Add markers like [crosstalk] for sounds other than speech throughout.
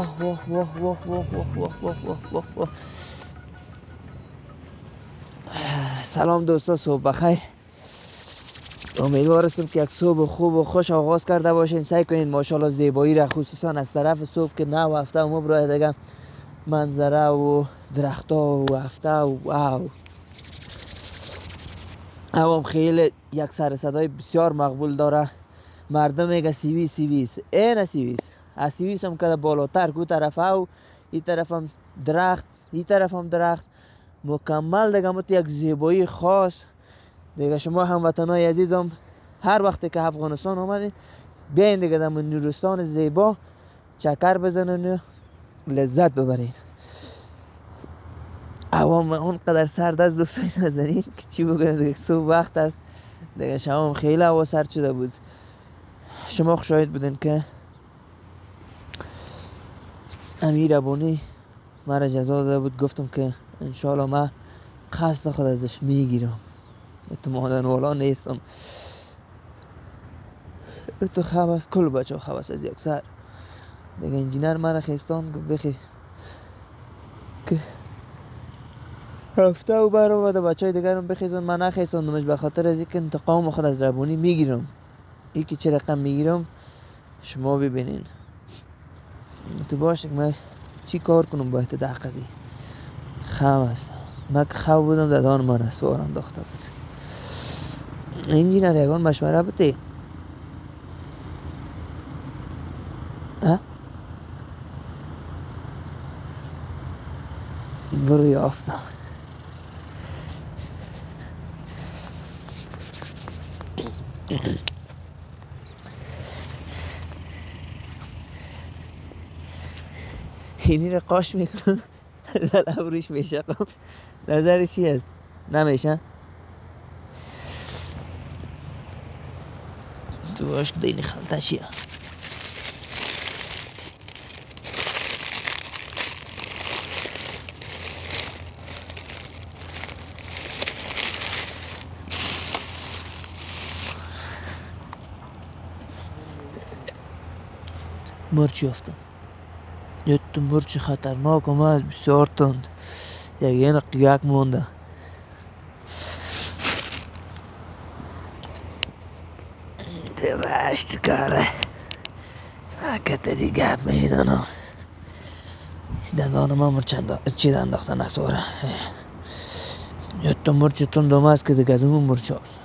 واه واه واه واه واه واه واه واه واه واه سلام دوستا صبح بخیر امیدوار هستم که یک صبح خوب و خوش آغاز کرده باشین سعی کنید ماشاءالله زیبایی را خصوصا از طرف صبح که نه هفته و برای دیگه منظره و درخت و هفته و واو اوام خیلی یک سر صدای بسیار مقبول داره مردم میگه سیویس سیویس این سیویس از سیویس هم که بالاتر کو طرف او این طرف هم درخت این طرف هم درخت. مکمل دیگه مت یک زیبایی خاص. دیگه شما هم وطنای عزیزم هر وقتی که افغانستان آمدین بیاین دیگه در نورستان زیبا چکر بزنین و لذت ببرین. عوام اونقدر سرد از دوستای نزنین که چی بگم دیگه صبح وقت است. دیگه شما خیلی هوا سرد شده بود. شما شاهد بودین که امیر ابونی مرا جزا داده بود. گفتم که انشالله من قصد خود ازش می‌گیرم. اعتمادا والا نیستم. تو خواب است کل بچه خواب است از یک سر. دیگه انجینر مرا خیستان گفت بخی. که رفته و بر اومده بچه های دیگر بخیزن. من نخیستاندمش. به خاطر از اینکه انتقام خود از ربونی می‌گیرم. ای که چه رقم می‌گیرم؟ شما ببینین. تو باشه من چی کار کنم با احتدا قضیه؟ خم هستم. من که خواب بودم دادان من سوار انداخته بود. انجینر مشوره بده. برو یافتم. پیرین قاش می‌کنم [laughs] لب روش میشقم خب، نظر چی هست؟ نمیشن تو عشق دینی خلطه شیا مرچی یافتم یک مرچ خطرناک هست بسیار تند یک این قیاک مونده ده بشت کاره حکت دی گپ می‌دانم دندان ما مرچ چی انداخته نسواره یک تو مرچ تند هست که دیگه از اون مرچ هست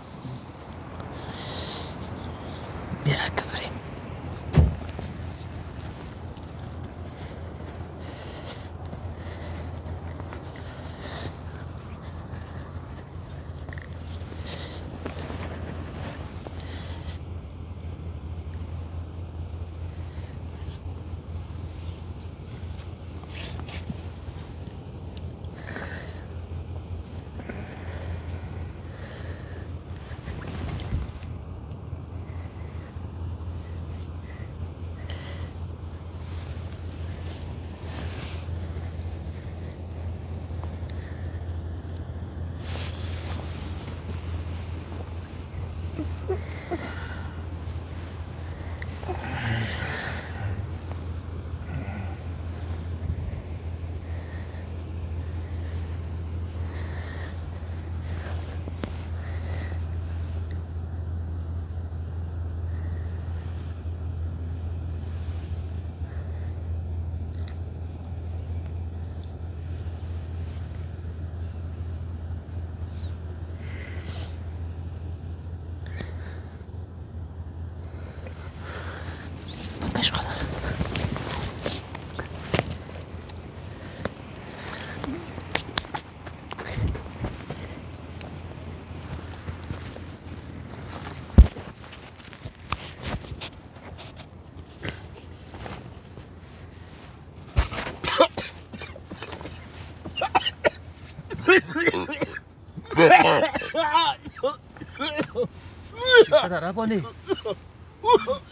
Ada apa nih?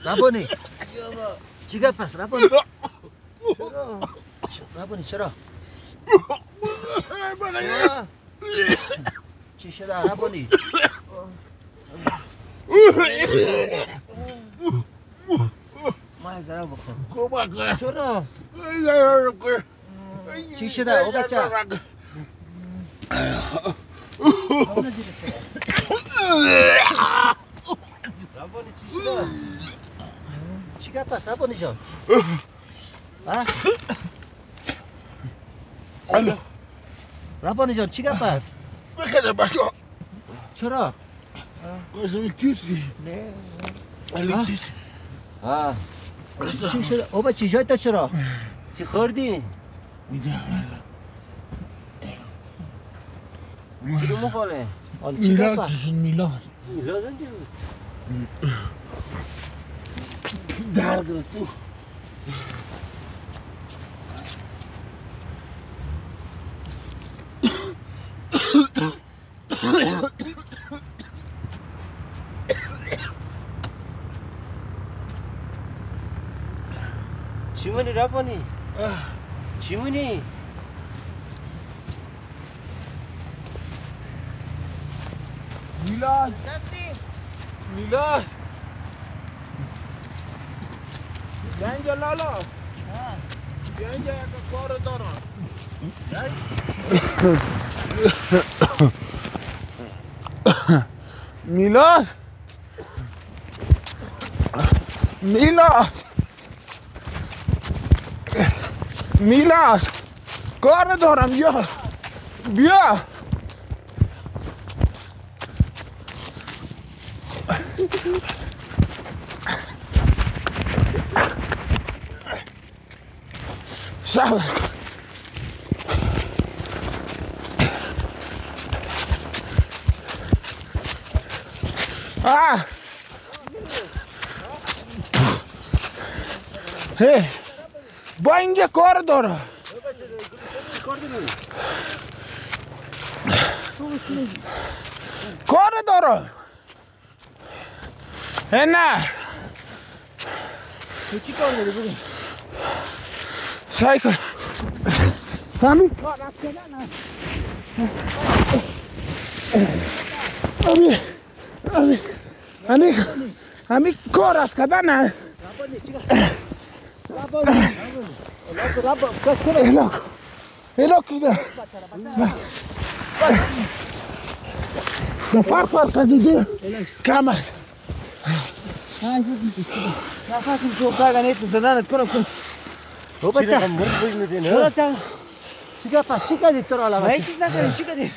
Apa nih? Ciga pas apa nih? Apa nih cerah? چی شده عربانی ما ضرب بخورم کمک چرا چی شده او بچه چی چی ربانی جان چی گپ است بخدا باشو چرا قسم چیستی الو چیستی چی شده او بچه جای تا چرا؟ چی خوردی؟ چی مخاله حالا چی گپ میلاد. میلاد میلاد. درد. تو چی مونی ربانی؟ چی مونی؟ میلاد. میلاد. بیا اینجا لالا. بیا اینجا یک کار دارم. میلاد. میلاد. میلاد. کار دارم. بیا. بیا. صبر کن آه. هی با اینجا هی نه تو چی کار داری بگو سعی کن همین کار همین همین همین همین کار از کردن الاک الاک ایده فرق فرق دیده کم است نفسم سوخته اگه نیست زدنت کنم کن او بچه چرا چرا چی گپ چی کردی تو را حالا هیچ چیز نکردیم چی کردی؟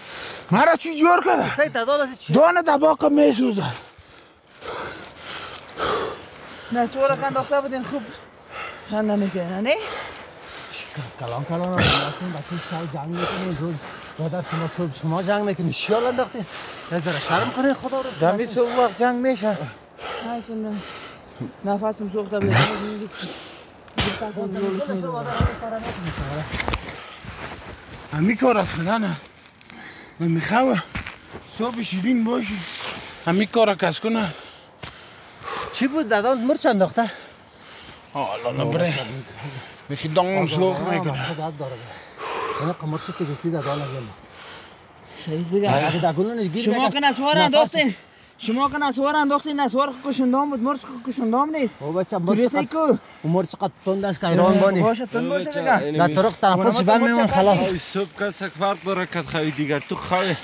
مرا چی جور کرده سعی دادال است چی دانه دباق میسوزه نسوار انداخته بودین خوب خنده می‌کنه نه؟ کلام کلام را اصلا بچه شما جنگ می‌کنی زود مادر شما صبح شما جنگ می‌کنی شیال انداختی یه شرم کنه خدا رو دمی صبح وقت جنگ میشه حیثم نفسم سوخته بود همی کار از کردن من می‌خواه صبح شیرین باشی همی کار کس کنه چی بود دادال مرچ انداخته حالا نبره میخی دانم سوخ می‌کنه خدا داره انا قمر شو تجي دادال ازل شایست بگم اگه دگلون گیر شما که نسوار انداختین شما که نسوار انداختین نسوار کشندام بود مرچ کشندام نیست. او بچه مرچ کو؟ مرچ قد تند است که ایران بانی. باشه تون باشه بگم نه طرق تنفس بند میمون خلاص. خواهی صبح کسک فرق داره کت خواهی دیگر تو خواهی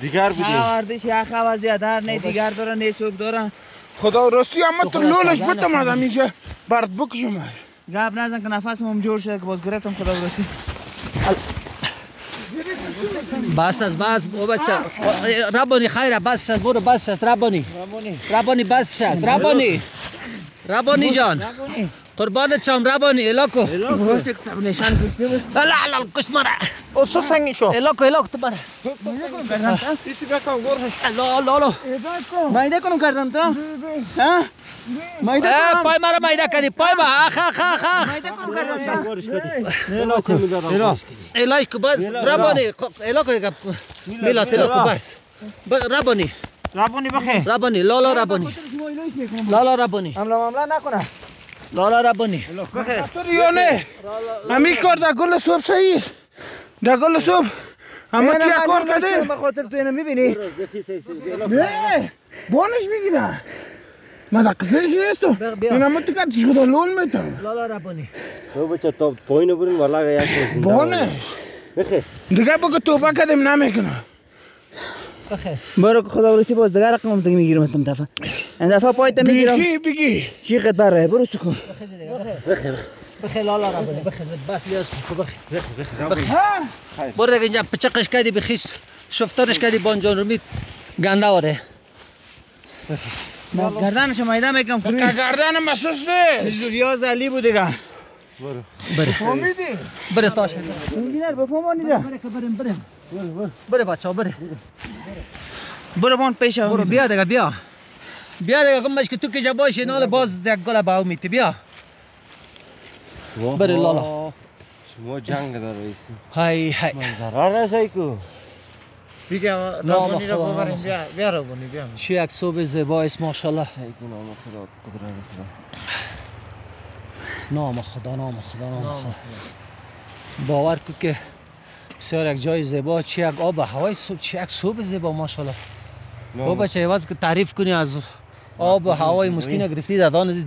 دیگر بودی. آوردش یک عوض بیادر نه دیگر داره نه صبح داره. خدا راستی اما تو لولش بتم آدم اینجا برد بکشم گپ نزن که نفسم هم جور شده که باز گرفتم خدا برسی بس از بس او بچه. ربانی خیر بس است برو بس است ربانی. ربانی. بس است ربانی. ربانی جان. قربانت شم ربانی. سب نشان لا لا کش مرا. اصلا سنگی شو؟ الاکو الاکو تو برا ایسی بکن گرش لا لا لا. مایده کنم کردم تو ها؟ مایده اه کنم پای مرا میده کردی پای ما آخ آخ آخ آخ مایده کنم کردم تو الاکو بس ربانی الاکو یک میلا الاکو بس ب- ربانی بخیر ربانی لا لا ربانی حمله ممله نکنه لا لا ربانی تو ریانه همی کار در گل صبح سعید در گل صبح اما یک کار کرده به خاطر تو اینو می‌بینی نه بانش در قصهش نیستم بیا. این همه تو کتش خدا لول میتم لالا ربانی او بچه تا پایین برین والا یک روز زنده بانه بخیر دیگه بگو توبه کردیم نمی‌کنه بخیر برو خدا ورسی باز دیگر رقم تو می‌گیرم تم دفعه این دفعه پایت می‌گیرم بگی بگی شیخت بره برو سکون بخیر لالا ربانی بخیر بس لیاس خب بخیر بخیر برو دیگه اینجا پچقش کردی بخیست شفتارش کردی بانجان رو می گنده واره ما گردنش مایده می‌کنم که خوری گردن مسوس نیست. ریاض علی بود دیگه بره. فهمیدی؟ بره تاش انجینر بفهمانی را بره که بریم بریم بره بچه بره. برو بان پیش برو بیا دیگه بیا. بیا دیگه گمش که تو که جا باشی نال باز یک گل باو میتی. بیا. بره لالا. شما جنگ داره ایستی های های. ضرر رسایی کو رابانی خدا، رو نام ببریم خدا. بیا بیا یک صبح زیبا است ماشاءالله کن نام خدا قدرت خدا نام خدا نام خدا نام خدا باور کو که بسیار یک جای زیبا چه یک آب هوای صبح چه یک صبح زیبا ماشاءالله با بچه عوض که تعریف کنی از آب و هوای مسکین گرفتی در دان از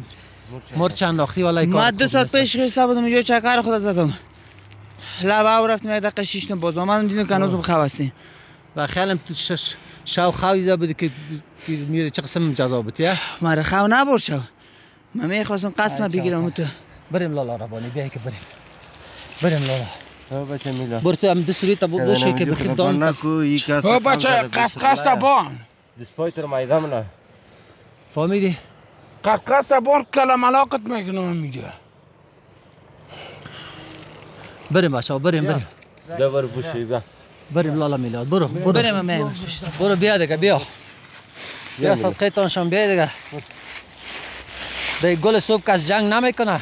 مرچ انداختی والا کار من دو ساعت. پیش خیلی بودم اینجا چکر خدا زدم لب او رفتم یک دقیقه شیش باز آمدم دیدم که هنوز خواستی و خیالم تو شش شاو خواهی دیده بودی که میره چه قسم جزا بودی ها؟ مرا خو نبر شو من می‌خواستم قسم بگیرم. تو. بریم لالا ربانی بیای که بریم. بریم لالا. بچه میلا. بر تو هم دستوری تا بوشه که بخیر دان او بچه قسقس بان دسپای تر مایده منه فهمیدی قسقس بان کلم علاقت می‌کنم میگه. بریم بچه ها بریم بریم. ببر بوشی بیا. بریم لالا میلاد برو برو بریم من برو بیا دیگه بیا بیا صدقه تانشان بیا دیگه به گل صبح کس جنگ نمی‌کنه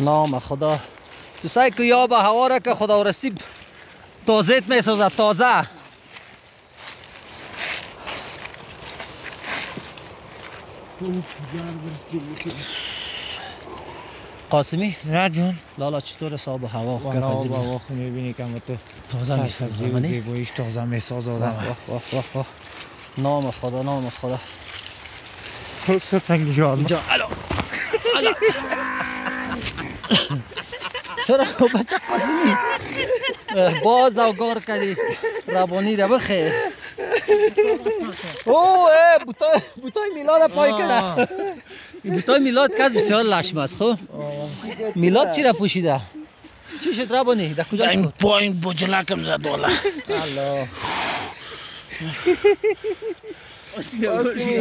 نام خدا تو سعی که یا به هوا را که خدا رسید تازه می‌سازد تازه قاسمی؟ نه جون. لالا چطور صاحب هوا والا کفازی با واخ می‌بینی که تو تازه می‌سازد سبزی و زیباییش تازه میساز آدم واه واه واه واه نام خدا نام خدا. تو سنگی آدم اینجا الو. الو. [laughs] چرا بچه قاسمی باز اوگار کردی. ربانی را بخیر او بوتای بوتای میلاد پای کرده این بوتای میلاد کس بسیار لشم است خب؟ میلاد چی را پوشیده؟ چی شد ربانی در کجا این پایین بجلکم زد والا.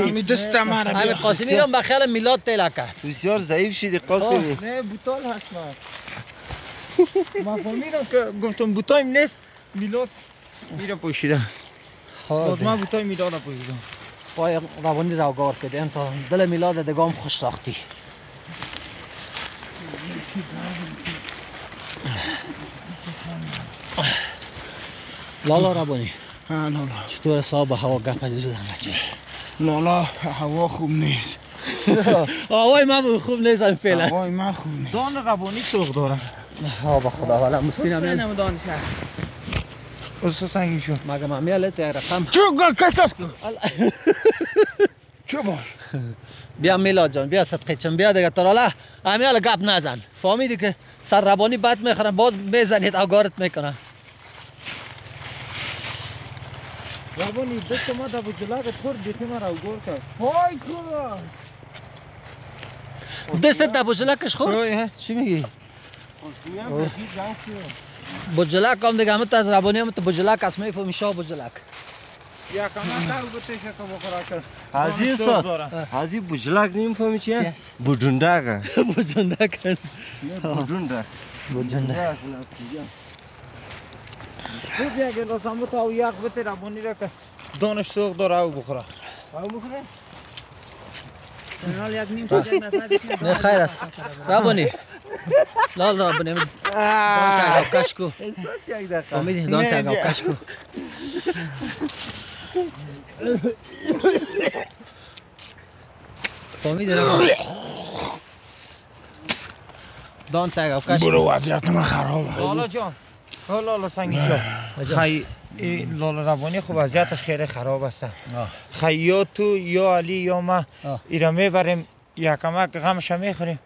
همی دستم مرا همین بیا قاسمی را به خیال میلاد تیلا کرد. بسیار ضعیف شدی قاسمی. نه بوتال هست من من فهمیدم که گفتم بوتایم نیست میلاد میره پوشیده باز من بوتای میلاد پوشیدم پای روانی را گار کردیم تا دل میلاد دگام خوش ساختی لالا ربانی ها، لالا چطور صاحب هوا گپ از لالا هوا خوب نیست آوای من خوب نیستم فعلا. هوای من خوب نیست. دان ربانی سوق دارم. ها با خدا والا مسکینم نیست دان شهر اصلا سنگی شو. مگه من میالت یک رقم. چو گل کس کن. [laughs] چو باش. بیا میلاد جان بیا صدقه چم بیا دیگه ترالا همیال گپ نزن. فهمیدی که سر ربانی بد می‌خورن باز می‌زنید آگارت می‌کنن ربانی دست ما در بجلاگت خورد دیتی ما را گور کرد. های خدا. دستت در بجلکش خورد؟ چی میگی؟ بجلک هم دیگه همت از ربانی هم تو بجلک از می‌فهمی شاه بجلک عزیز ساد عزیز بجلک نمی‌فهمی چیه؟ چی است؟ بودوندگه بجلک است بودونده بجلک تو بیا که لازم تو او یک بته ربانی را که دانش سوق داره او بخوره او بخوره؟ حال یک نیم ساعت یک نفر بشینه نه خیر است ربانی لال ربانی دان تاگاو کشکو فهمیدی دان تاگاو کشکو فهمیدی ربانی دان تاگاو کشکو برو وضعیت من خرابه. لالا جان. لالا سنگی جان. خی لاله ربانی خب وضعیتش خیلی خراب است آه. خی یا تو یا علی یا ما. ایرا می‌بریم یکمک غمش می‌خوریم.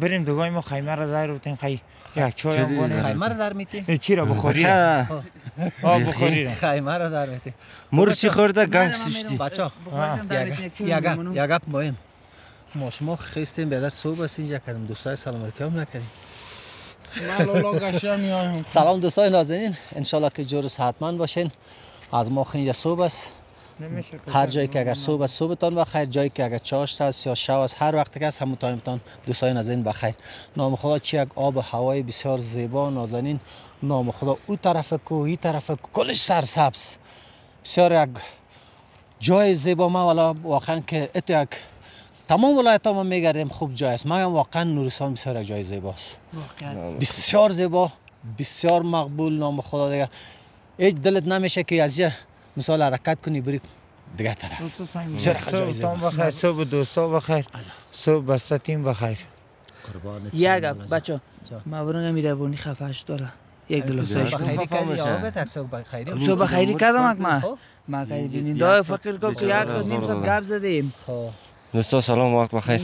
بریم دوگاه ما خیمه را در بودیم خی یک چای هم بانیم. خیمه رو در میتی ای چی را بخوری چه؟ آه. بخوری را خیمه رو در میتی مر چی خورده گنگ سشتی بچه یا گپ یا گپ مهم. ما شما خیستیم بیادر صبح است اینجا کردیم دوستای سلام علیکم نکردیم من سلام دوستای نازنین. انشالله که جور صحتمند باشین. از ما اینجا صبح است. هر جایی که اگر صبح است صبحتان بخیر. جایی که اگر چاشت است یا شب است هر وقت که است همون تایمتان دوستای نازنین بخیر. نام خدا چی یک آب هوای بسیار زیبا نازنین. نام خدا او طرف کو این طرف کو. کلش سرسبز. بسیار یک جای زیبا. ما والا واقعا که ات یک تمام ولایت ما میگردیم خوب جای است. هم واقعا نورستان بسیار جای زیباست. بسیار زیبا بسیار مقبول نام خدا دیگه. هیچ دلت نمیشه که از یه مثال حرکت کنی بری دیگه طرف. بسیار خیلی جای صبح زیباست. بخیر صبح دوستا بخیر. صبح بستتیم بخیر. یک بچه ما برونگ میره بونی خفش داره. یک دلاسایش کن خیری کردی بهتر صبح خیری صبح خیری کردم اک ما. ما خیلی بینید دای فکر کو که یک ساعت نیم ساعت گپ زدیم. خب. دوستا سلام وقت بخیر.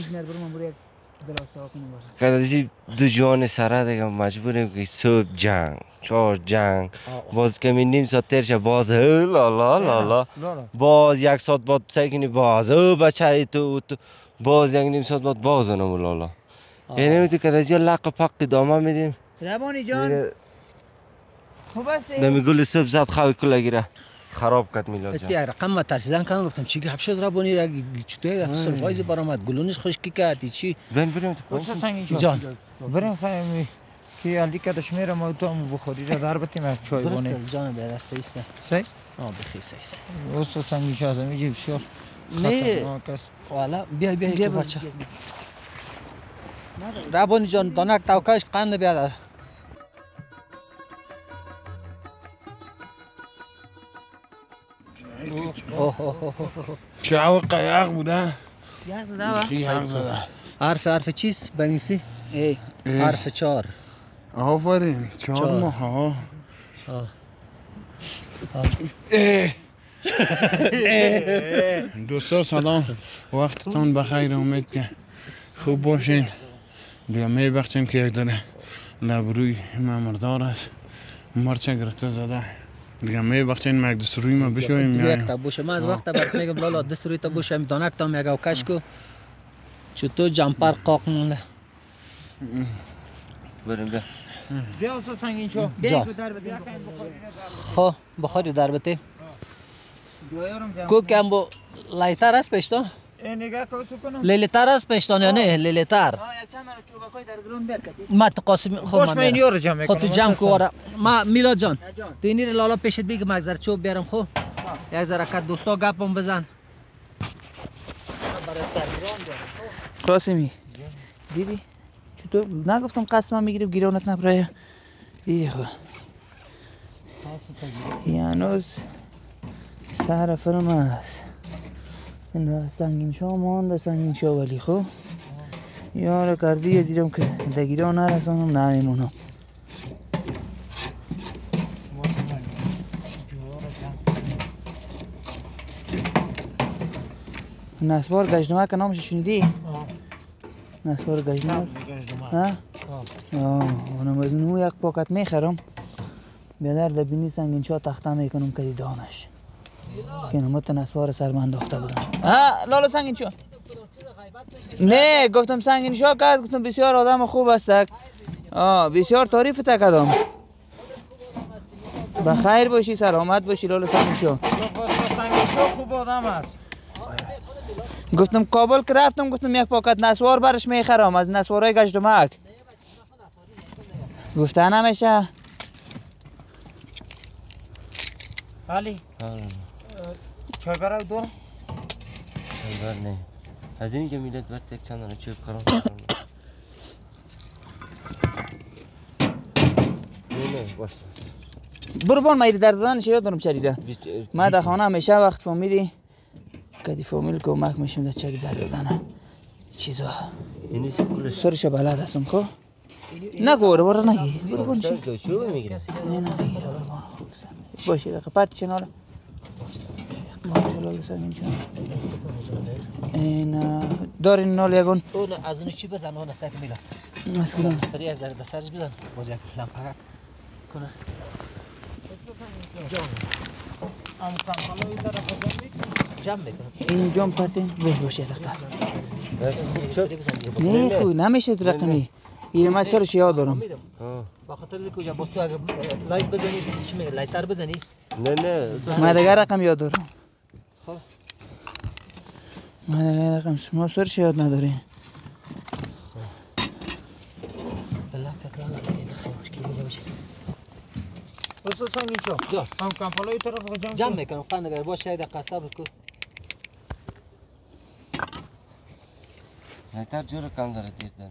که دیزی دو جوان سره دیگه مجبوریم که صبح جنگ چهار جنگ. باز کمی نیم ساعت تیر شه باز لا لا لا لا. لالا باز یک ساعت بعد سعی کنی باز او بچه ای تو تو. باز یک نیم ساعت بعد باز اونم لالا یعنی تو که دیزی لق پق ادامه میدیم. ربانی جان. خوب هستی؟ نمی گل صبح زد خواه کلا گیره خراب کد میلاد جان. یک رقم ما ترسیدن کردم گفتم چی گپ شد را بونی را چطور یک سرپرایز برآمد. گلونش خشکی کرد؟ چی؟ بین بریم. تو سنگین جان. بریم خیلی که علی کدش میره ما تو هم بخوری را در بتیم چای درست جان بیادر سیسته صحیح آه بخی سیسته دوستا سنگین شاید میگی بسیار نه. است. والا بیا بیا. برو، بچه. ربانی جان دانک توکاش قند بیادر. چه او قیق بوده یک زده یق زده حرف حرف چیست بنویسی ای حرف چهار آفرین چهار. ماه ها. دوستا سلام وقتتون بخیر امید که خوب باشین دیگه میبخشین که یک داره لبروی ما مردار است مرچه گرفته زده دیگه میبخشین مک دست روی ما بشویم یک میایم تا بوشه من از وقت برات میگم لالا دست روی تا بوشه دانک تا میگه کش کو. چطور جمپر قاق مونده. بریم بیا. بیا دوستا سنگین شو. جان خب بخوری در بته کو کم بو لایتر است این کنم لیلیتر است پشتون یا نه؟ لیلیتر. کتی ما تو قاسم خب من این. یارو جمع خب می‌کنم. تو جمع کو آره. ما میلاد جان تو اینی لالا پیشت بگی ذره چوب بیارم خب؟ یک ذره کت دوستا گپم بزن. قاسمی دیدی؟ چطور؟ نگفتم قسمم می‌گیریم گیرانت نبرایه ای خو هنوز سر فرم است. این سنگین شا مانده سنگین شا ولی خب یاره کردی زیرم که دگیران نرسانم نمیمونم نسبار گجنمک نامش شنیدی؟ نسبار گجنمک ها؟ آه. اونم از اونو یک پاکت می‌خرم. بیادر در بینی سنگین چا تخته می‌کنم که دانش که نمت نسوار سر من انداخته بودم ها لالا سنگین نه گفتم سنگین شا که از گفتم بسیار آدم خوب است آه بسیار تعریف تکدم بخیر باشی سلامت باشی لالا سنگین شو. خوب آدم است گفتم کابل که رفتم گفتم یک پاکت نسوار برش می‌خرم از نسوارای گشتمک گفته نمیشه علی. چای برای دو بر نه از اینی که میلاد بر تک چند رو چوب خراب نه نه باش برو بان مایری در دادنش یاد دارم چریده ما در خانه همیشه وقت فهمیدی کدی فامیل کمک میشیم در چری در دادن چیزا سرش بلد هستم خب نگو برو برو نگی برو می‌گیره نه نه برو. باشه دقیقه پرت ماشاءالله سنگین جان این دارین نال یگون اون از اون چی بزن؟ اون سک میلا. مثلا بری یک ذره دسترش بزن. باز یک لمپه کنه. ام کامپالای طرف جمع جمع می‌کنم این جام پرتین باش باشه دقیقه بری بزن دیگه. نه خو نمیشه تو رقمی این من سرش یاد دارم. با خاطر کجا باز تو اگه لایت بزنی چی میگه؟ لایتر بزنی. نه نه. من دیگه رقم یاد دارم. من دیگه رقم شما سرش یاد نداری بس سنگین شو جا. ام کامپالای طرف جمع جمع می‌کنم قند بر باش شاید قصب کو. بهتر جور کم داره دیر در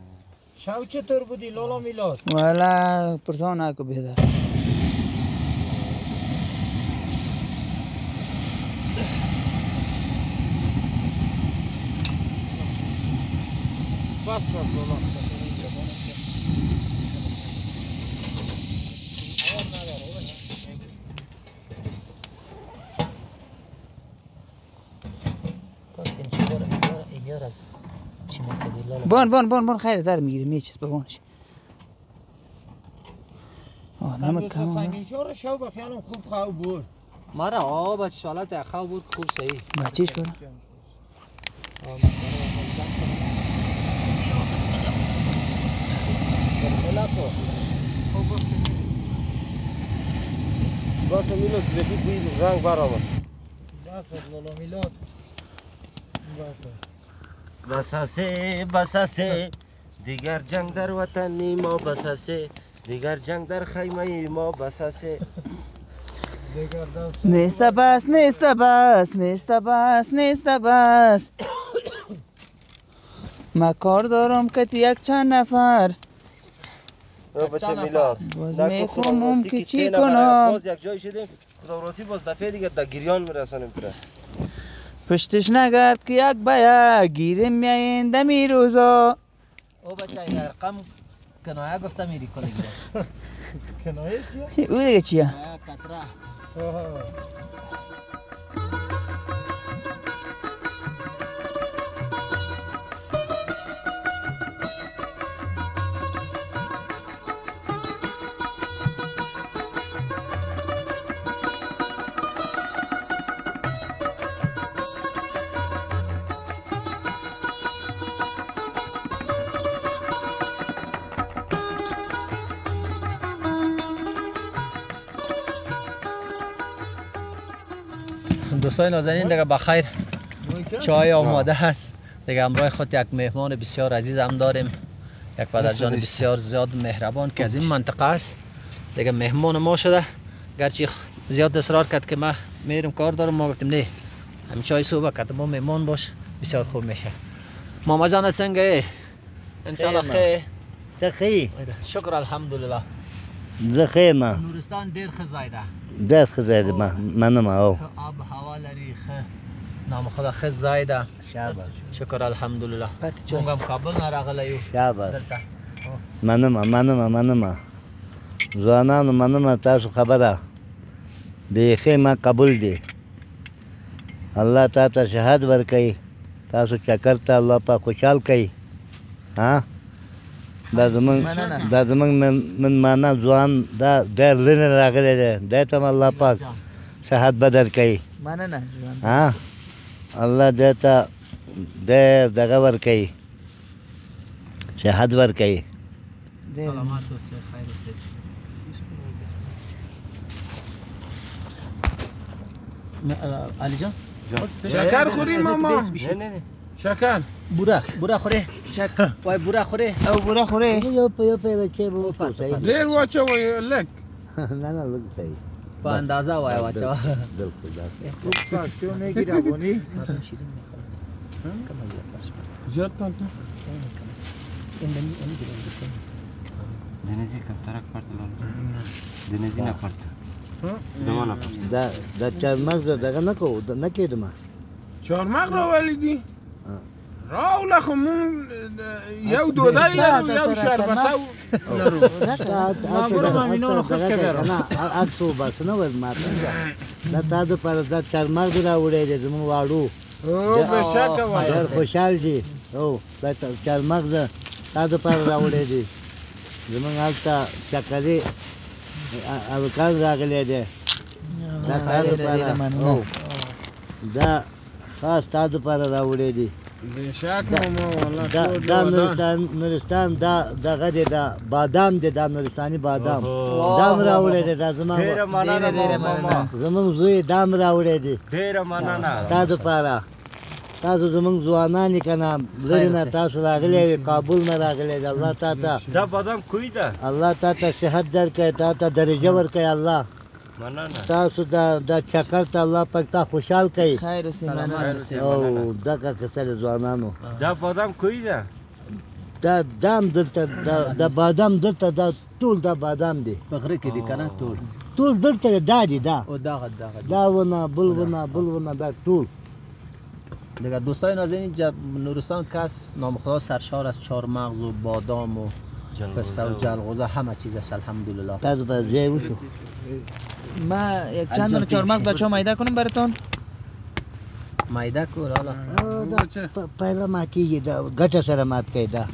شو چطور بودی؟ لالا میلاد. والا پرسان اکو بهتر بس بس لالا کار کن چی داره داره ایار از چی می‌کنی لالا بان بان بان بان خیلی در می‌گیره میچست ببانش آه نمک کم سنگین شو شو بخیالم خوب خواه بود. مرا آب شالات اخو بود خوب صحیح. بچهش کنه باشه میلو سلفی بوی رنگ برآمد بس لالا میلاد بس بساسه بساسه دیگر جنگ در وطنی ما بساسه دیگر جنگ در خیمه ما بساسه دیگر دست نیست بس نیست بس نیست بس نیست بس ما کار دارم که یک چند نفر بچه میلاد می‌فهمم که چی کنم باز یک جای شدیم خداوندی باز دفعه دیگه در گریان میرسانیم پره پشتش نگرد که یک به یک گیریم میاین دمی روزا او بچه این رقم کنایه گفته میری کنه گیره کنایه چیه؟ او دیگه چیه کتره آها. دوستای نازنین دیگه بخیر چای آماده هست. دیگه همراه خود یک مهمان بسیار عزیز هم داریم. یک پدر جان بسیار زیاد مهربان که از این منطقه است. دیگه مهمان ما شده. گرچه زیاد اصرار کرد که ما میرم کار دارم ما گفتیم نه همین چای صبح کرد ما مهمان باش. بسیار خوب میشه. ماما جان سنگه انشالله خیر. تخی شکر الحمدلله. زخی ما نورستان ډیر ښه ځای ده دست خزیده ما منم او ښه نام خدا ښه ځای ده شاباش شکر الحمدلله. موږ هم کابل نه راغلی یو دلته. منم منم منم ځوانانو منم تاسو خبره. بیخي ما قبول دي. الله تا ته شهاد ورکړي. تاسو چکر ته الله پاک خوشحال کړي. ها؟ دا زمونږ مننه. دا زمونږ من من معنا ځوان دا ډېر لرې راغلی دی. دی ته الله پاک صحت به درکوي مننه ها؟ الله دې ته دې دغه ورکوي صحت ورکوي سلامات اوسئ خیر اوسئ علی جان؟ شکر خوری ماما. شکر. بورا بورا خوره شک. وای بورا خوره او بورا خوره یو په یو په کې بو ډیر واچو لک نه نه لګ په اندازه وای واچو بالکل خوب کاشتیو میگیری ابونی مردم شیرین میخورن کم زیاد پرش برد زیاد پرد این دنی این گیرم بکنم دنیزی کم ترک پرد لان دنیزی نپرد دوانه پرد دا دا چار مغز دغه نکو نکید ما چار مغز رو ولیدی؟ راوله خو مون یو دودای لرو یو شربته لرو ما برو ما مینو خوش برم. نه اکسو بس نه ور ماته دا تا د پر دا چرمر دی راوړې دي زمون واړو او بشک وای ډېر خوشحال دي او دا چرمر ده تا د پر راوړې دي زمون حالت چکرې اوکان راغلي دي دا تا د پر دا خاص تا د پر راوړې دي بشک ماما والله دا دا. نورستان نورستان دا دغه دی دا بادام دی دا نورستاني بادام دام راوړی دی دا زما ډیره مننه ډیره ماما مننه. زمونږ زوی دام راوړی دی ډیره مننه تا دپاره تاسو زمونږ ځوانان یې که نه لرې نه تاسو راغلی وي کابل نه راغلی دی الله تا ته دا بادام کوی ده الله تا ته صحت درکړي تا ته درجه ورکړي الله مننه. تاسو دا دا چکر ته الله پاک تا خوشحال کړي خیر اوسې او دغه د ځوانانو. دا بادام کوی ده؟ دا دام دلته دا د بادام دلته دا ټول دا بادام دی په غره کې دي کنه ټول. ټول دلته دا دي دا. او دغه دغه دا ونه بل ونه بل ونه دا ټول دیگه دوستای نازنین نورستان کس نام خدا سرشار از چهارمغز و بادام و پسته و جلغوزه همه چیزش الحمدلله ما یک چند دونه چهارمغز بچه ها میده کنم براتون. میده کن حالا. او دا پ- پهله ماتېږي دا ګټه سره مات کوي دا.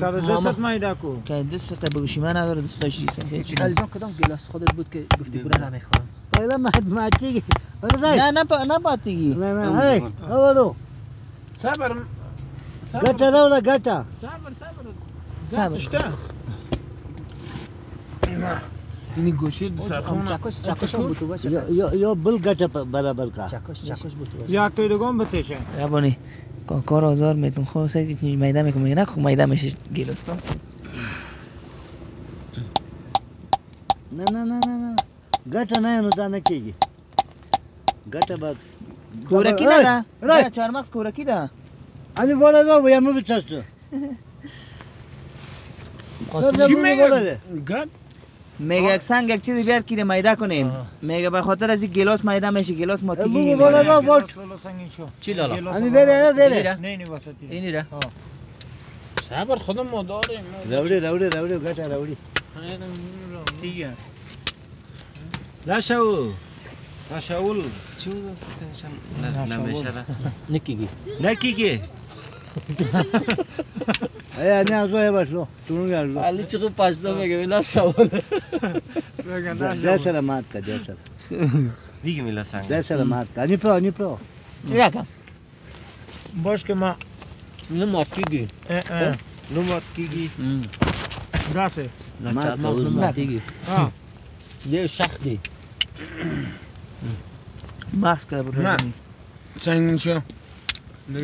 کار دستت مایده کو. که دست تا بگوشیمه نداره دوست داشتی صفحه علی جان کدام گلاس خودت بود که گفتی برو نمی‌خورم پهله مات ماتېږي ورځئ. نه نه نه پاتیگی نه نه هی اورو صبر ګټه راوړه ګټه صبر اینی گوشی این گوشی سرخون چکش چکش بود تو باشه یا یا بل گت برابر کا چکش چکش بود تو یا تو دوگم بتیش یا بونی کار آزار میتون خوسه کی میدان میگه نه خو میدان میش گیلوس نه نه نه نه نه گت نه نه تا نه کیگی گت با کورکی نه را چهار ماکس کورکی دا علی ولا دا و یم بتاستو Oh, so you. میگه سنگ یک چیزی بیار کنیم میده کنیم. میگه به خاطر از این گلاس میده میشه گلاس ما تیگی بابا بابا بابا. چی لالا؟ همی بره بره. نه اینی وسطی. اینی را. سبر خودم ما داریم. روری روری روری گتا روری. تیگه لاشو لاشاول چی بود؟ سنشن نمیشه نکیگی. نکیگی. 에 안녕하세요 해봤어 두는 알로 알리 지금 봤어 내가 왜 나샤원 내가 나샤원 내가 맞다 내가 위기 밀라상 내가 맞다 아니 프로 아니 프로 야가 बॉस्केमा नमत कीगी ए ए नमत कीगी दासे नमत नमत कीगी हाँ ये शक्ति मास्क है ब्रो साइन शो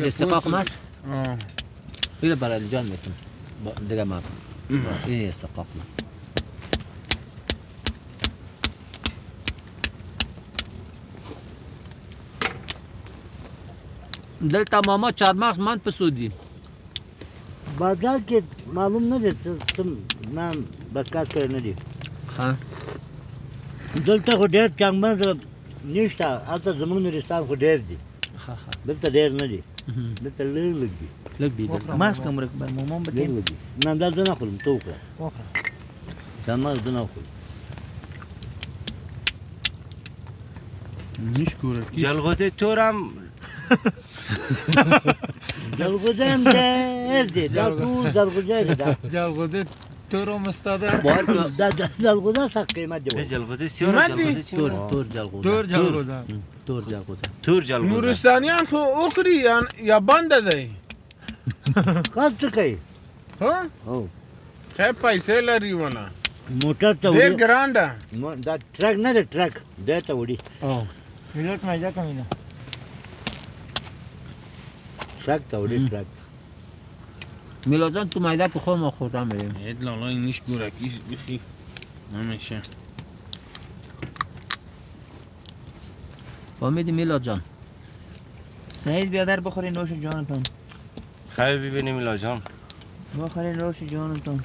Este pa kumas? برای علی جان میتون دیگه ما این استقاق ما دلتا ماما چهارمغز من پسودی. بازار کې معلوم نه دي څه نام بکا کړی نه دي ها دلته خو ډېر چنګمن نشته هلته زموږ نورستان خو ډېر دي ها ها. دلته ډېر نه دي دلته لږ لږ دي لږ دي ماسک هم رکبر مومم به لږ دي نه دا زه نه خورم ته وخوره وخوره دا ماسک زه نه خورم میشکورم جلغوته تورم جلغوته هم ده دا ټول جلغوته دي دا جلغوته تورم استاده دا جلغوته څه قیمت دی جلغوته سیور جلغوته تور تور جلغوته تور جلغوته تور جلغوزه تور جلغوزه نورستانیان خو اوکری یا یا بنده دی. [laughs] کار څه کوي؟ ها؟ او. خیلی پیسې لري ولا موټر ته ډېر وړي. ګران ده دا ټرک نه دی ټرک دی ته وړي. ملت مایده کمینه ټرک ته وړي ټرک. میلاد جان تو میده که خود ما خوردم میریم اد لالا این نیش گورکیش بخی نمیشه فهمیدی میلاد جان. سعید بیادر بخوری نوش جانتون. خیلی ببینیم میلا جان. بخوری نوش جانتون.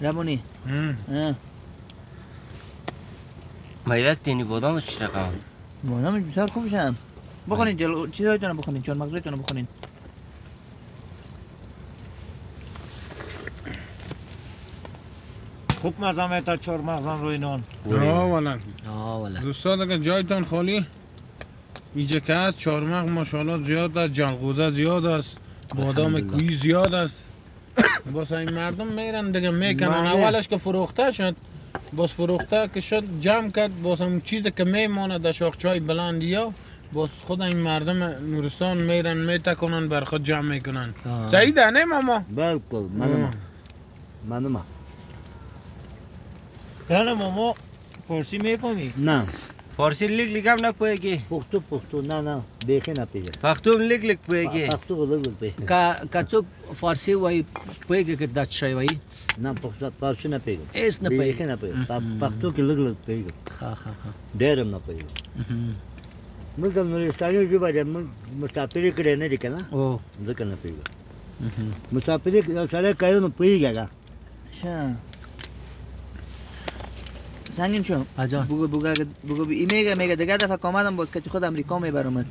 ربانی اه. ما یک تینی بادامش چی رقم بانامش بسیار خوب شم. بخونین جلو چیزایتون رو بخونین چون مغزایتون رو خوب مزه تا چهار مغزم روی نان آه والا. دوستان اگر جایتان خالی اینجا که هست چهارمغ ماشاءالله زیاد است جلغوزه زیاد است بادام. کوی زیاد است. باز این مردم میرن دیگه می‌کنن. بله. اولش که فروخته شد باز فروخته که شد جمع کرد باز هم چیزی که میماند در شاخچای بلند یا باز خود این مردم نورستان میرن میتکنن بر خود جمع می‌کنن. سعیده نه ماما؟ بالکل منم. منم. یعنی ماما فارسی میفهمی نه فارسی لیک لیک هم نپویگی پختو پختو نه نه بیخی نپیژم پختو هم لیک لیک پویگی پختو لګ پیژم که که څوک فارسی وایي پوهېږي که دا څه شی وایي نه پختو پارسی نه پیژم هېڅ نه بیخی پوهېږي نه پیژم پختو کې لګ لګ پیژم ښه ښه ښه ډېر هم نه پیژم مهم. موږ د نورستاني ژبه ده موږ مسافري کړې نه دي که نه او ځکه نه پیژم مهم. مسافري یو سړی کوي سنگین اجان بگو بگو بگو ای میگه میگه. دیگه دفعه که آمدم باز که خود امریکا می‌برم.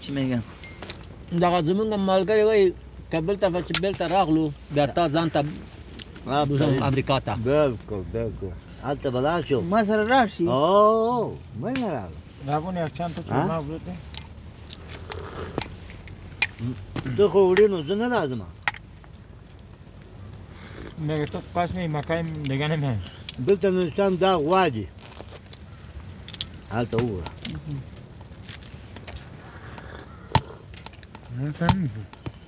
چی میگم؟ دغه زمونږ ملګری وایي که بلته به چې بېلته راغلو بیا تا ځان ته امریکا ته بالکل بالکل هلته به لاړ شو. ما سره راشي او من نه. راغلم نبونی یک چند تا؟ مغز بده ته خو وړې نو زه نه راځم میگه تو پس می مکای دیگه نمی دلته نورستان دا غوا دي هلته وګوره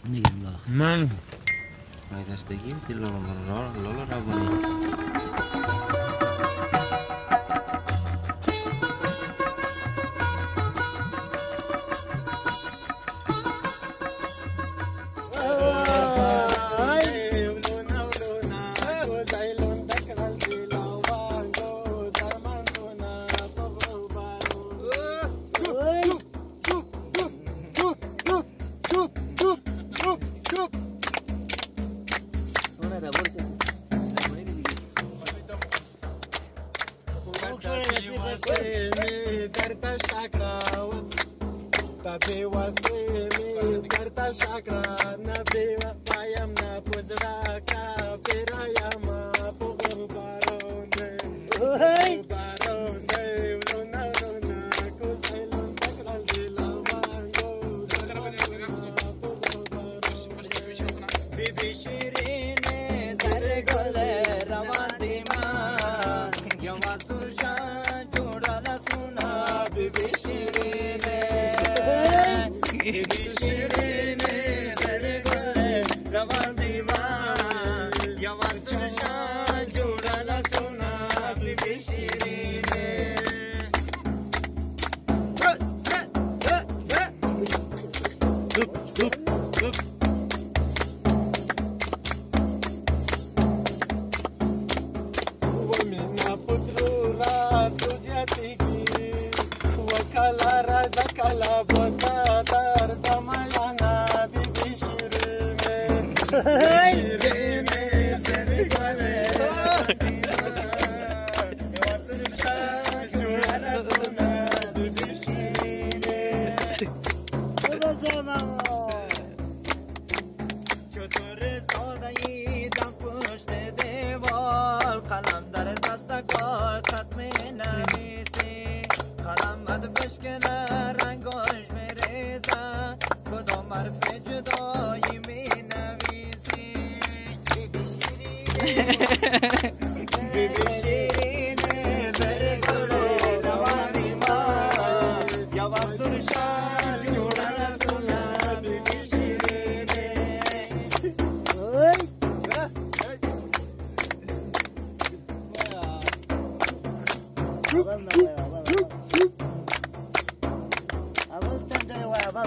میگم لا من Mai dastagim ti lolo lolo lolo rabani. chakra.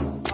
Bye.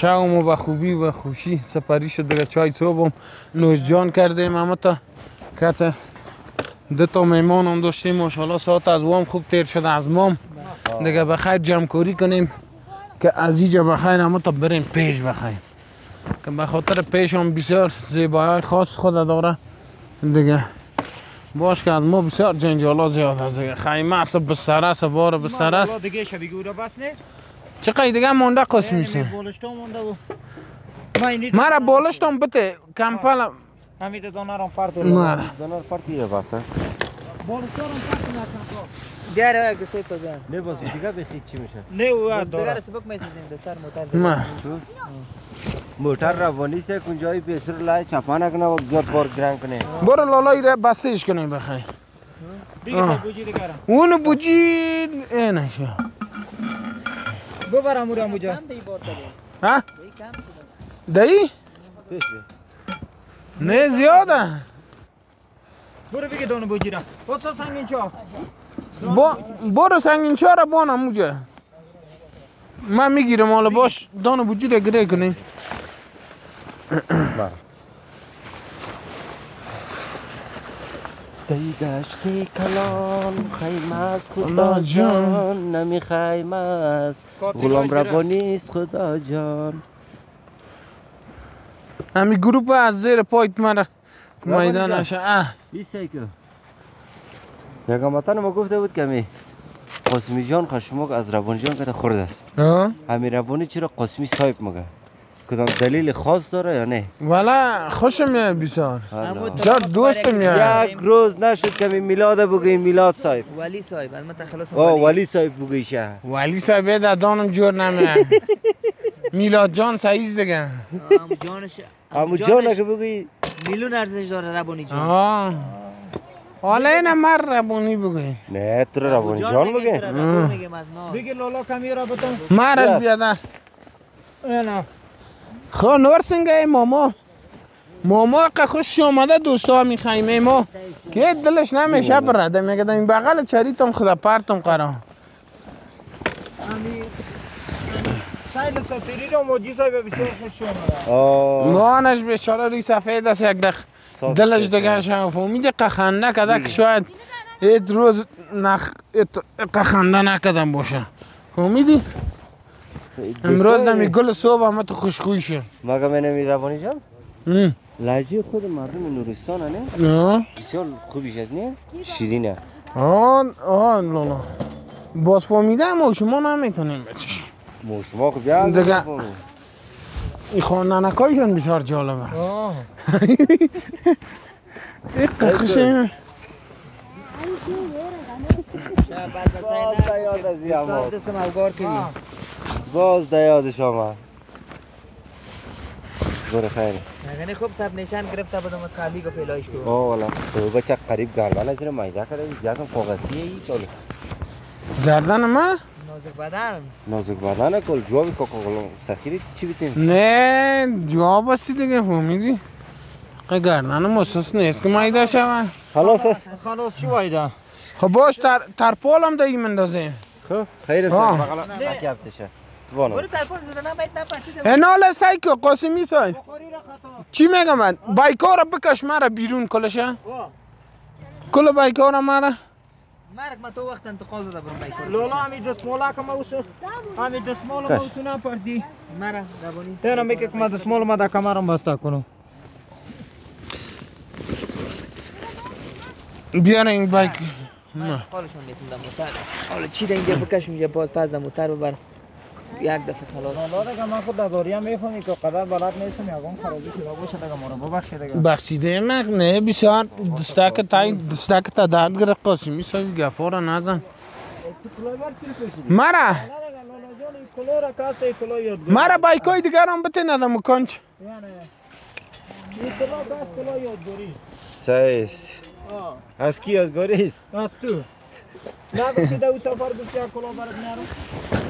شبمو به خوبی و خوشی. سپری شد دیگه چای صبحم. نوش جان کردیم اما تا. کت دو تا مهمان هم داشتیم. ماشاءالله ساعت از وام خوب تیر شده از مام. دیگه بخیر جمع کوری کنیم که از اینجا بخیر اما تا بریم پیش بخیر که به خاطر پیش هم بسیار زیبایی خاص خود داره. دیگه باش که از ما بسیار جنجالا زیاد است دیگه خیمه است بستر است بار بستر است. بس نیست؟ چقدر دیگه مونده قسم میشه بالشتا مونده و مرا بالشتم بته کمپل همین دانه رو پرت مرا دانار پارتیه باسه بالشتا رو پرت نکن بیاره یک سه تا نه باز دیگه بخی چی میشه نه او دیگر داره سبک می‌سازیم دستار موتر ما موتر روانی سے کنجای پیسر لای چپانک نه زیاد بار گران کنه برو لالایی را بستهش کنیم بخیر دیگه بوجی دیگه را اون بوجی ای نشه را دی بار داریم ها؟ دایی؟ نه زیاده. برو بگی دانه بوجی را بسا سنگین چا. برو سنگین چهار بانم موجه من می‌گیرم حالا باش. دانه بوجی را گره کنیم دی گشتی کلان خیمه از خدا جان. جان نمی خیمه است. غلام ربانی است خدا جان. همی گروپ از زیر پایت مرا میدان اه. بیسته که یک هموطن ما گفته بود که می قاسمی جان خشمک از ربانی جان که خورده است. ها؟ همین ربانی چرا قاسمی صاحب مگه؟ کدام دلیل خاص داره یا نه؟ ولی خوشم میاد بسیار. بسیار دوستم میاد. یک روز نشد که می میلاد بگوییم میلاد صاحب. ولی صاحب البته خلاص آه ولی. صاحب بگویشه ولی صاحب در دانم جور نمیاد. [laughs] میلاد جان سعیز دیگه. آم جانش امو جان که بگویی میلیون ارزش داره ربانی جان. آه. حالا این مر ربونی بگوی. نه تو رو ربانی جان بگه. بگی لالا کمی را بتون مر از بیادر. نه. خب نور سنگه ای ماما. ماما که خوش آمده دوستا می خیمه ما که دلش نمیشه برده. میگه این بغل چریتم خدا پرتم قرار. سایل سفیری رو موجی صاحب بسیار خوش اومده. آه. مانش بیچاره روی سفید است یک دخ. دلش. دیگه شما فهمیده که خنده کده که شاید ایت روز نخ ایت که خنده نکدم باشه. فهمیدی؟ امروز نمی گل صبح همه تو خوشخوی شد مگه من نمی روانی جان. لحجه خود مردم نورستان نه نه بسیار خوبیش از نه شیرینه آه آه لالا باز فهمیده اما شما نمی‌تونیم بچش مو شما خب بیا دیگه. این خواندنکایشون بسیار جالب است آه این خوشه بعد از دستم اوگار کنی باز در یادش آمد بره خیلی نگنه خوب سب نشان گرفته بودم از خالی کو پیلایش کو آه والا. تو بچه قریب گردن از زیر مایده کرده جاتم کاغذیه ای چالو گردن من نازک بدن. نازک بدنه کل جوابی کوکا کولا سخیری چی بیتیم نه جواب هستی دیگه فهمیدی؟ که گردن محسوس نیست که مایده شود خلاص. است خلاص شو وایده خب باش تر ترپال هم دایی مندازه خب؟ خیر است. بغل اکی هفتشه توانم برو تلفن زدن نباید نپسید انال سایکو قاسمی سای چی میگم من؟ بایکارا بکش مرا بیرون کلشه کل بایکارا مرا مرک ما تو وقت انتقال زده برم بایکور لالا همی دستمالا که ما اوسو همی دستمال ما اوسو نپردی. مرا ربانی تینا میگه که ما ما در کمرم بسته کنم. بیار این بایک. من حالشون می‌تونم موتر حالا چی ده اینجا بکشم اینجا باز پس موتر ببر یک دفعه خلاص. لالا دیگه من خود در داریم می‌فهمی که قدر بلد نیستم یگان خرابی شده باشه دیگه ما رو ببخشه دیگه. بخشیده مک نه بسیار دستک تای دستک تا درد گره قاسمی گفا را نزن. مرا؟ گرفت. مرا بایکای دیگر هم بته ندم کنچ یعنی از کی یادگاری است؟ از تو. نگفتی در او سفر گفتی کلو برات میارم.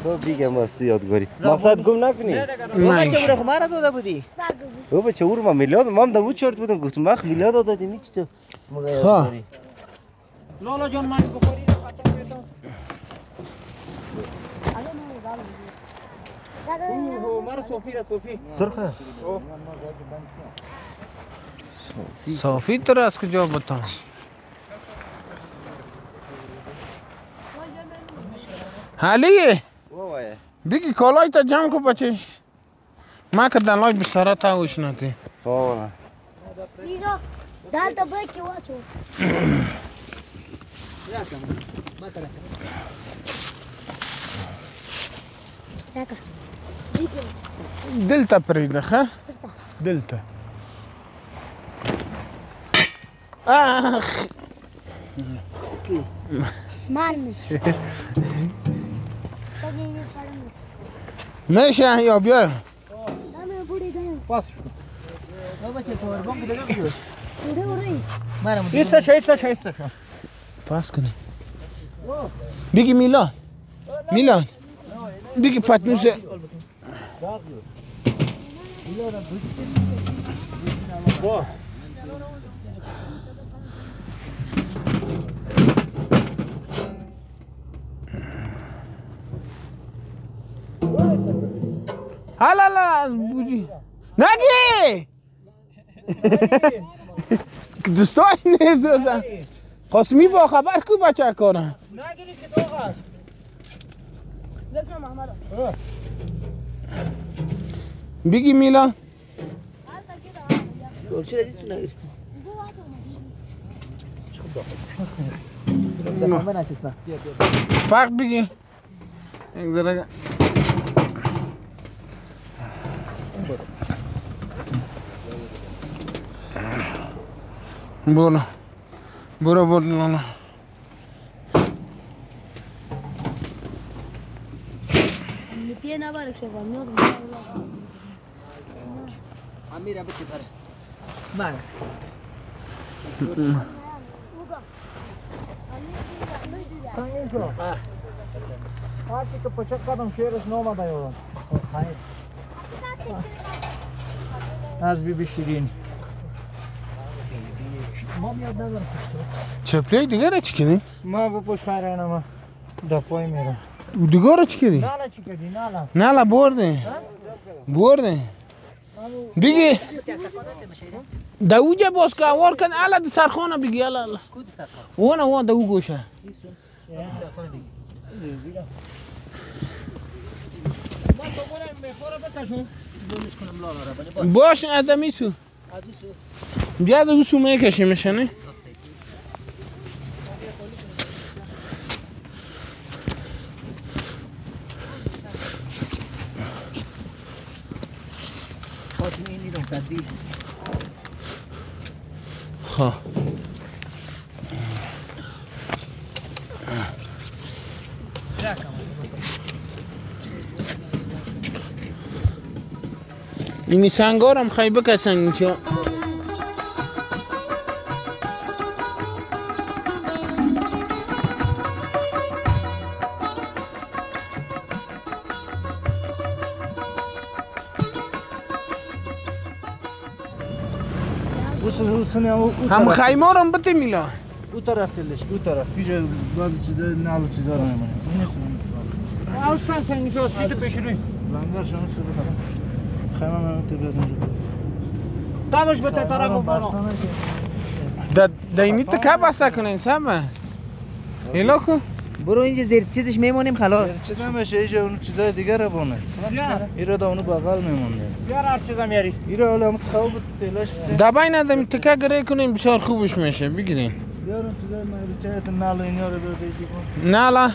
تو بیگم از تو یادگاری. مقصد گم نکنی؟ بابا چه برو مرا داده بودی؟ او بچه او رو من میلیارد من در بود چرت بودم گفتم مخ میلیارد دادیم هیچ تو خواه لالا جان من بخوری صوفی را صوفی. سرخه صافی تر از کجا بتان علی! بگی کالای تا جمع کو بچش ما که دلای بسره تا وش نتی فورا بیگا دلتا بکی واچو دلتا پریده خواه دلتا. آخ. مرمش [laughs] Só que ele fala. میشه یا بیا Dá meu buri ganho. پاس بچه پاوربانک دیگه بیار Buri حالا لا بوجی نگی دوستای نیست دوستان قاسمی با خبر کو بچه کنه نگیری که mamalo. بگی میلان چرا این نگرفتی فرق بگی یک ذره برو برو برو لانا Mi pie na barek się wam, nie امیر بچه بره من سنگین شو هرچی که پچه قدم شیرش نامده یادم از بی شیرین. ما میاد ندارم چپلی دیگه را چی کنی؟ ما با پشت خیره اینم دپای میرم. دیگه را چی کنی؟ نه نه چی کردی نه نه. نه لا برده برده بگی دوجه باز که وار کن. الا دی سرخانه بگی الا الا. وانا وان دو گوشه. باش. ادمی سو. بیا دو سو می‌کشی میشنه قاسم این دیدم تدبیر. خواه اینی سنگارم خیلی بکسن اینجا هم خیمارم بده میلا او طرف تلش او طرف پیش بعضی چیزا نالو چیزا رو نمیمونه این است او سن سنگین شو سیت پیش روی لنگر شما سو بخرم خیمه من تو بیاد اونجا تامش به طرف بالا د دینی تو که. بسته کنین سمه. ایلا کو. برو اینجا زیر چیزش میمونیم خلاص. چیز نمیشه ایجا اون چیزای دیگه رو بونه. ایرا دا اونو بغل میمونه بیار هر چیزا میاری. ایرا حالا هم خواب تلاش دبای ندمی تکه گره کنین بسیار خوبش میشه. بگیرین. بیار اون چیزای من چایت نالو اینیا رو بیار بیجی کن نه لا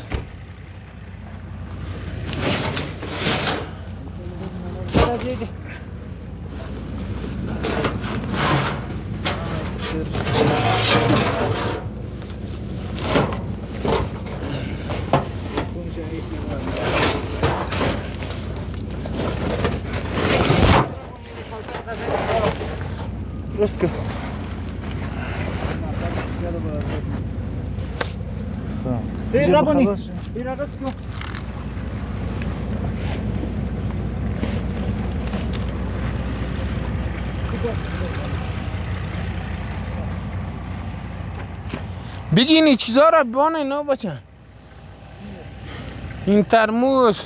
درست کن ربط کن بگین این چیزا را بانه نو بچه این ترموز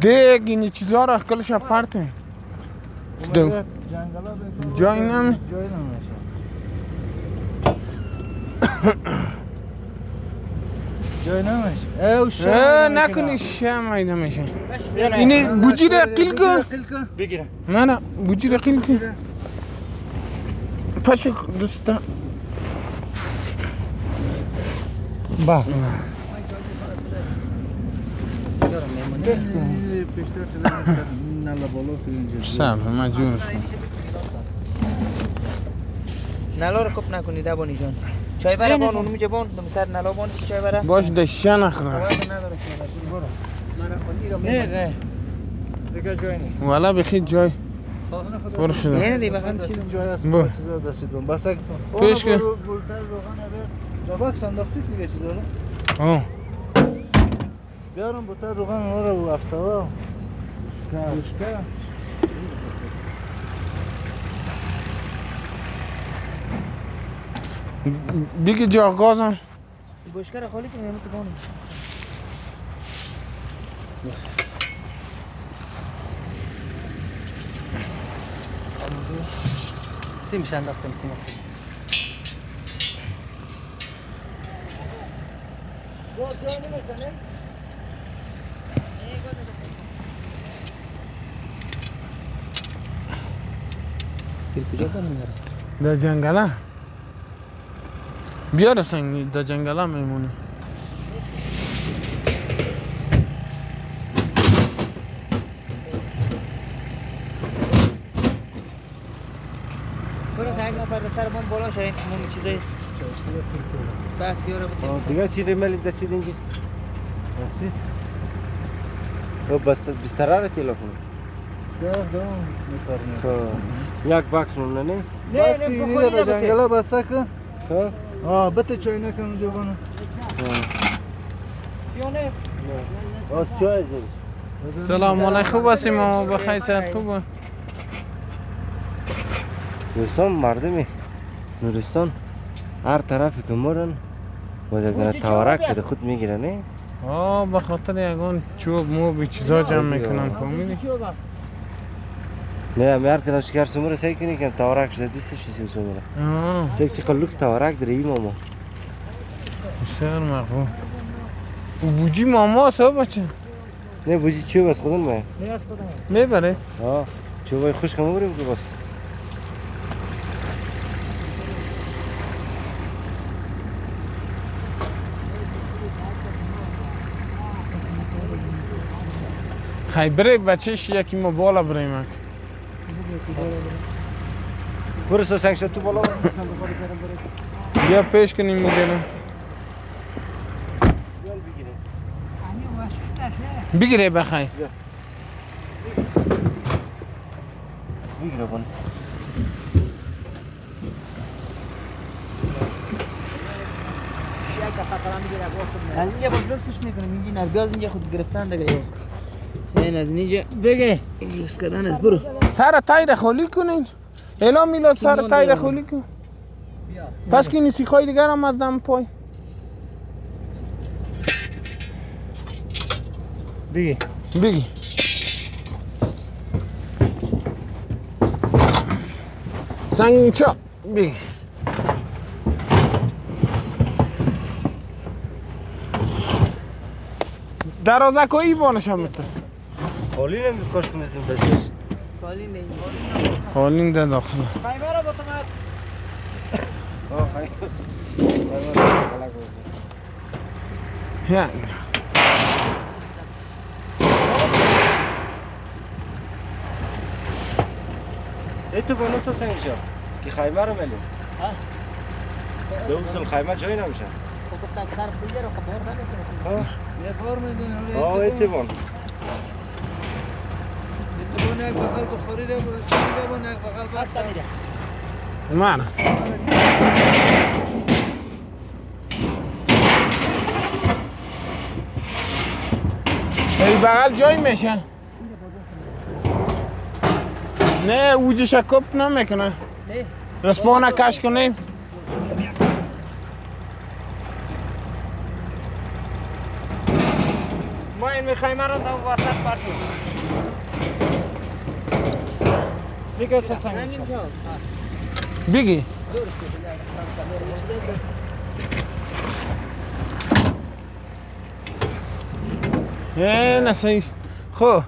دیگ این چیزا را کلش پرته جای نمی جای نمیشه جای نمیشه او شم اه، نکنی شم ایده میشه اینه بوجی را قیل کن بگیره نه نه بوجی را قیل کن پشک دوستا با پیشتر تلفن نلا بالا تو اینجا صبر مجبور شدم نلا رو کپ نکنید ابانی جان چای بره بان اونو میجه بان. دم سر نلا بان چی چای بره باش بره برو. نه نه. دیگه جای نیست. والا بخی جای. برو شده نه دی بخن چی جای است. چیزا دستید بون بس اگه پیش که. باکس انداختید دیگه چیزا رو. آه. بیارم بولتر روغن اونا رو افتوا گوشکه بگی جا گازم گوشکر خالی کنیم تو بان سیمش انداختم سیم کجا کنیم در جنگله بیار سنگی در جنگله میمونی برو تا یک نفر به سر بان بالا شاید مون چیزای بحثی رو بکنیم دیگه چی ریملی دستید اینجا رسید او بست بستر را تلفن سر دوم میکارنه یک باکس مونده نه باکس اینی رو به جنگلا بسته کن ها آه بته چای نکن اونجا زیر سلام علیکم خوب هستی ماما بخیر صحت خوبه دوستان مردمی نورستان هر طرفی که مرن باز یک دونه تورک بده خود می‌گیره نه آه به خاطر یگان چوب موب چیزا جمع می‌کنن فهمیدی نه همی هر کدام شکر سمور سعی کنی که تورک شده دیستش سی سمور آه سعی چی قلوکس تورک داره ای ماما بسیار مقبول او بوجی ماما هست ها بچه نه بوجی چی بس خودم ما می‌بره ها چوبای خوش کم بریم که بس خی بره بچهش یکی ما بالا بریم برو سو سنگ شد تو بالا بیا پیش کنیم می‌گیره بگیره بخیر می‌گیره بان از اینجا با درستش می‌کنیم اینجا نرگاز اینجا خود گرفتن دیگه این از اینجا بگه یوز کردن است برو سر تایر خالی کنین اعلام میلاد سر تایر؟ خالی کن پس که نیسی خواهی دیگر هم از دم پای بگی بگی سنگ چا بگی درازه کوئی بانش هم میتر خالی نمی کاش کنیستیم بسیش خالی نہیں حالین ده داخل خیبر با تو آه خیلی یعنی ای تو با نصف سنگ شد که خیمه رو ملیم دو اصل خیمه جایی نمیشه گفتن سر بگیر و خبر نمیسه یه بار تو یک بغل بغل بس معنا ای بغل جای میشه. نه اوجش کپ نمی‌کنه. رسپانه کش کنیم. ما این می‌خوایم رو در وسط پرتیم دیگه سنگی بگی اه نسایی خب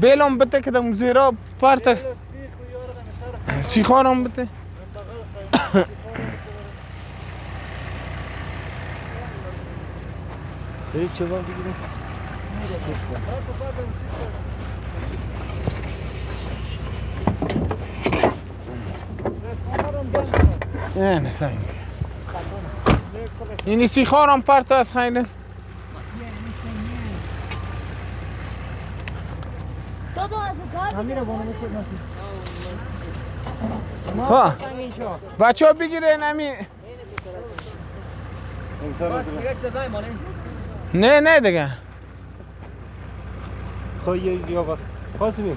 بیلم بده که دم زیرا پارت سیخارم بده بریم چه اه نسایی اینی سیخارم پارت از خیلی Todo hace cambio. خب بچه ها. بگیره نمی نه نه دیگه. یه یا بس قاسمی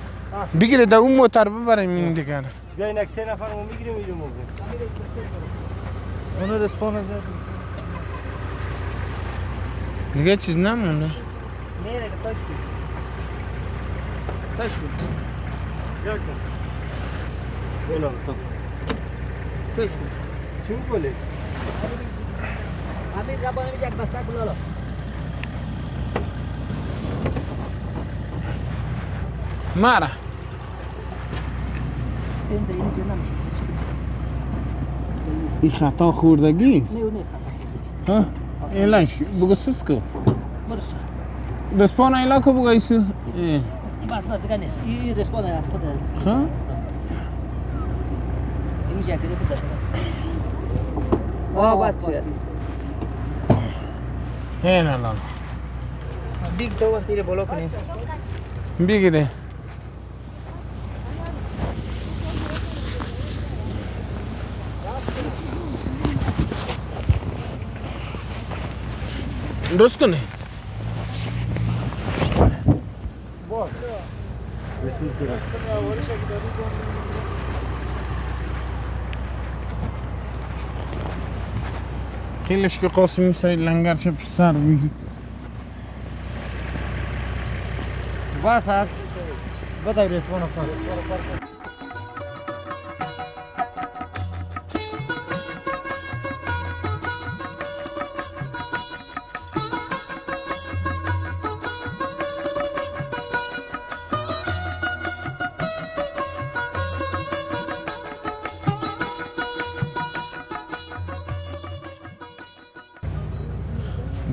بگیره در اون موتر ببریم این دیگه. بیا این سه نفر رو می‌گیریم اینجا موقع اونو رسپان دیگه چیز نمونه نه دیگه تاش کن تاش کن بلا تو تاش کن چی می‌کنی؟ همین ربانه میشه یک بسته کن حالا مارا این دیگه چیز نمیشه این خطا خوردگی نه اون نیست خطا ها ایلاش بگو سسکو برو رسپان ایلا کو بگو ایسو اه. بس بس دیگه نیست این رسپان از خود ها این میشه که بزن آه بس شد این الان بیگ تو وقتی رو بالا کنیم بگیره درست کنه خیلیش که قاسمی سای لنگرش سر میگی بس هست بده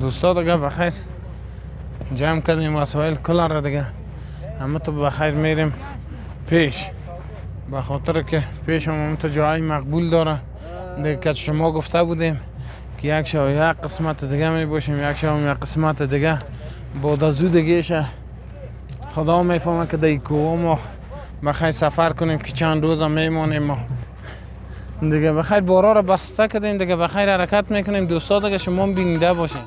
دوستا دیگه بخیر. جمع کردیم وسایل کلا را دیگه. همه تو بخیر میریم پیش. به خاطر که پیش هم تو جای مقبول داره. دیگه که شما گفته بودیم که یک شو یک قسمت دیگه می باشیم. یک هم یک قسمت دیگه بعد از او دیگه شه خدا می‌فهمه که دیگه کوه ما بخیر سفر کنیم که چند روز میمانیم ما دیگه بخیر بارا رو بسته کردیم دیگه بخیر حرکت می‌کنیم. دوستا دیگه شما بینیده باشین.